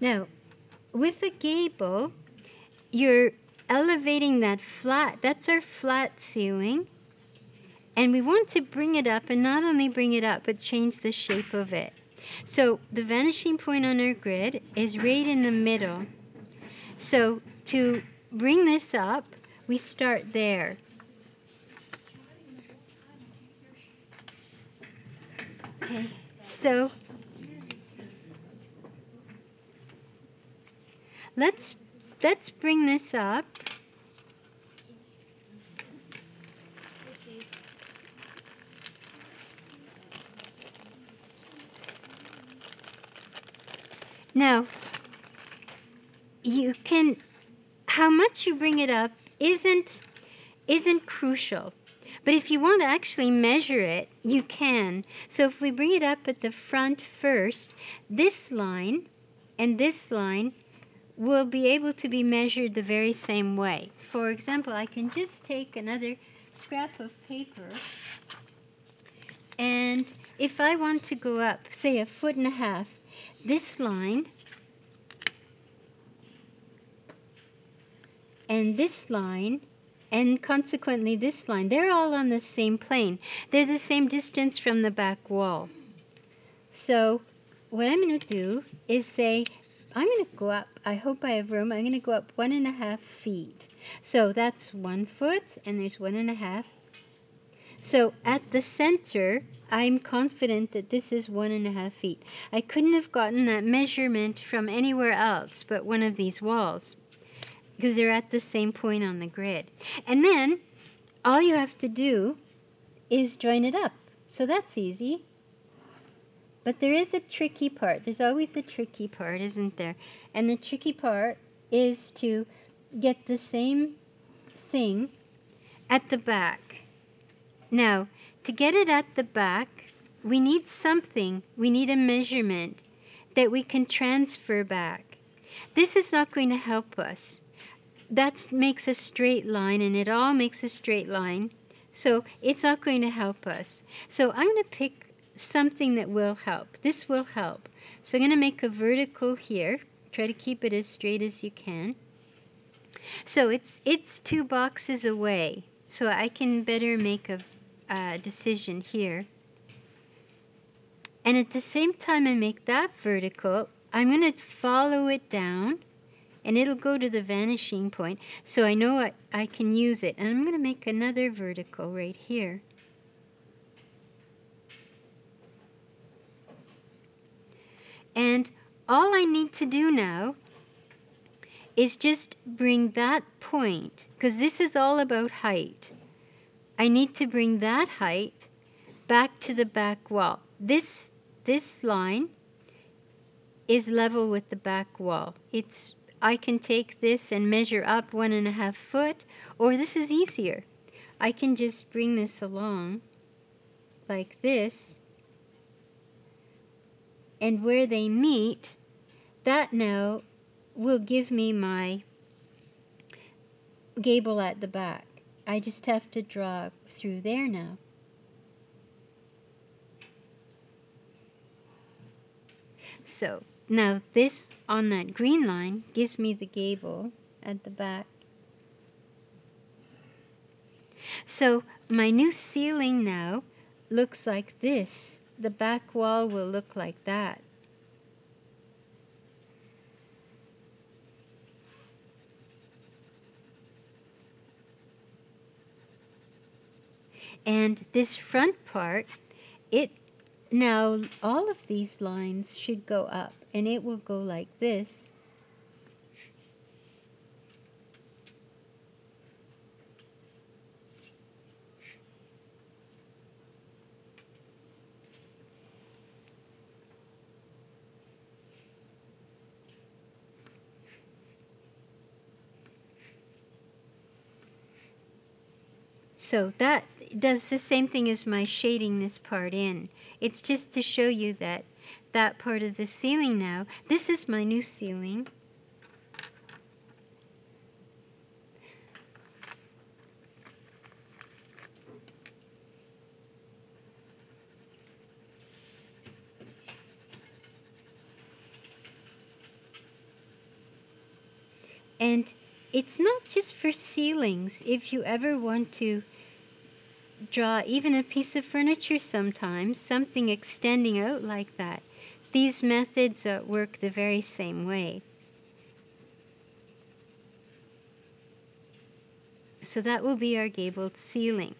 Now, with a gable, you're elevating that flat. That's our flat ceiling. And we want to bring it up, and not only bring it up, but change the shape of it. So the vanishing point on our grid is right in the middle. So to bring this up, we start there. Okay, so let's let's bring this up. Now, you can, how much you bring it up isn't, isn't crucial. But if you want to actually measure it, you can. So if we bring it up at the front first, this line and this line will be able to be measured the very same way. For example, I can just take another scrap of paper and if I want to go up, say a foot and a half, this line and this line and consequently this line, they're all on the same plane. They're the same distance from the back wall. So what I'm going to do is say, I'm going to go up, I hope I have room, I'm going to go up one and a half feet. So that's one foot and there's one and a half. So at the center, I'm confident that this is one and a half feet. I couldn't have gotten that measurement from anywhere else but one of these walls because they're at the same point on the grid. And then all you have to do is join it up. So that's easy. But there is a tricky part. There's always a tricky part, isn't there? And the tricky part is to get the same thing at the back. Now, to get it at the back, we need something, we need a measurement that we can transfer back. This is not going to help us. That makes a straight line, and it all makes a straight line. So it's not going to help us. So I'm going to pick something that will help. This will help. So I'm going to make a vertical here. Try to keep it as straight as you can. So it's, it's two boxes away. So I can better make a uh, decision here. And at the same time I make that vertical, I'm going to follow it down and it'll go to the vanishing point. So I know I, I can use it. And I'm going to make another vertical right here. And all I need to do now is just bring that point, because this is all about height. I need to bring that height back to the back wall. This, this line is level with the back wall. It's, I can take this and measure up one and a half foot, or this is easier. I can just bring this along like this, and where they meet, that now will give me my gable at the back. I just have to draw through there now. So now this on that green line gives me the gable at the back. So my new ceiling now looks like this. The back wall will look like that. And this front part, it now all of these lines should go up and it will go like this. So that does the same thing as my shading this part in. It's just to show you that that part of the ceiling now, this is my new ceiling. And it's not just for ceilings. If you ever want to draw even a piece of furniture sometimes, something extending out like that, these methods uh, work the very same way. So that will be our gabled ceiling.